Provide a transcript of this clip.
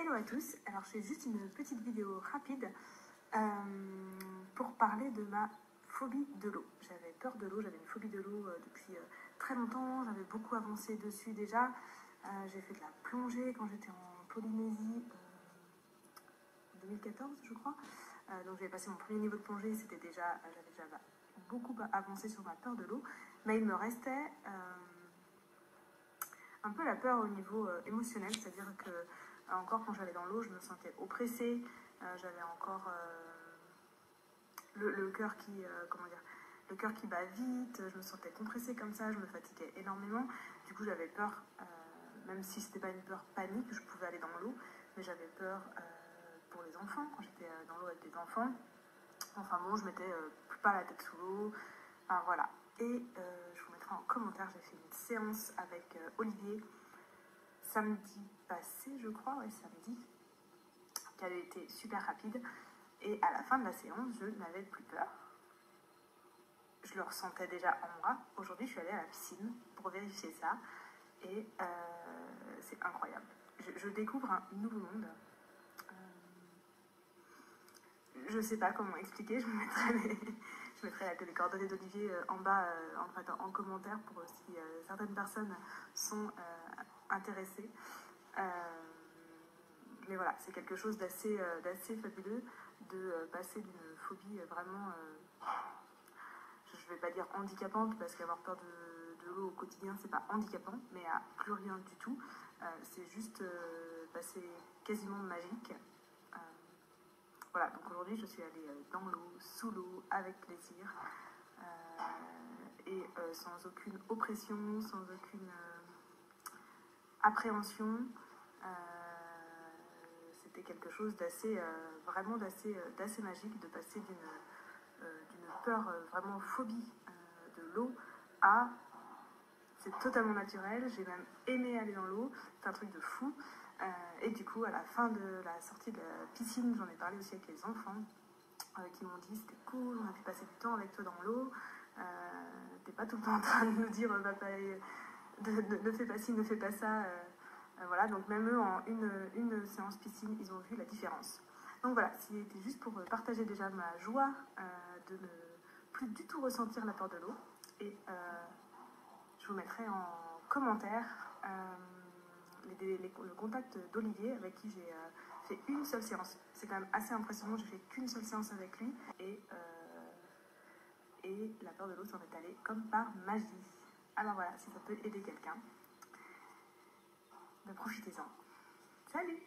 Hello à tous, alors je fais juste une petite vidéo rapide euh, pour parler de ma phobie de l'eau. J'avais peur de l'eau, j'avais une phobie de l'eau euh, depuis euh, très longtemps, j'avais beaucoup avancé dessus déjà. j'ai fait de la plongée quand j'étais en Polynésie en 2014 je crois. donc j'avais passé mon premier niveau de plongée, c'était déjà, j'avais déjà beaucoup avancé sur ma peur de l'eau, mais il me restait un peu la peur au niveau émotionnel, c'est-à-dire que encore quand j'allais dans l'eau, je me sentais oppressée, euh, j'avais encore euh, le, cœur qui, euh, comment dire, le cœur qui bat vite, je me sentais compressée comme ça, je me fatiguais énormément. Du coup, j'avais peur, même si c'était pas une peur panique, je pouvais aller dans l'eau, mais j'avais peur pour les enfants quand j'étais dans l'eau avec des enfants. Enfin bon, je mettais plus pas la tête sous l'eau. Enfin voilà. Et en commentaire, j'ai fait une séance avec Olivier samedi passé, je crois, ouais, samedi, qui avait été super rapide. Et à la fin de la séance, je n'avais plus peur. Je le ressentais déjà en moi. Aujourd'hui, je suis allée à la piscine pour vérifier ça. Et euh, c'est incroyable. Je, découvre un nouveau monde. Euh, je ne sais pas comment expliquer. Je vous mettrai les, je mettrai les coordonnées d'Olivier euh, en bas en, en, commentaire pour si certaines personnes sont intéressée. Euh, mais voilà, c'est quelque chose d'assez euh, fabuleux de euh, passer d'une phobie vraiment, je ne vais pas dire handicapante, parce qu'avoir peur de, l'eau au quotidien, c'est pas handicapant, mais à plus rien du tout. c'est juste passer quasiment magique. Voilà, donc aujourd'hui, je suis allée dans l'eau, sous l'eau, avec plaisir, et sans aucune oppression, sans aucune appréhension. Euh, c'était quelque chose d'assez, euh, vraiment d'assez, euh, magique de passer d'une peur, vraiment phobie de l'eau à c'est totalement naturel. J'ai même aimé aller dans l'eau. C'est un truc de fou. Et du coup, à la fin de la sortie de la piscine, j'en ai parlé aussi avec les enfants qui m'ont dit c'était cool, on a pu passer du temps avec toi dans l'eau. T'es pas tout le temps en train de nous dire papa, ne fais pas ci, ne fais pas ça. Euh, euh, voilà, donc même eux, en une, une, séance piscine, ils ont vu la différence. Donc voilà, c'était juste pour partager déjà ma joie euh, de ne plus du tout ressentir la peur de l'eau. Et je vous mettrai en commentaire le contact d'Olivier avec qui j'ai fait une seule séance. C'est quand même assez impressionnant, j'ai fait qu'une seule séance avec lui. Et, et la peur de l'eau s'en est allée comme par magie. Alors voilà, si ça peut aider quelqu'un, ben profitez-en. Salut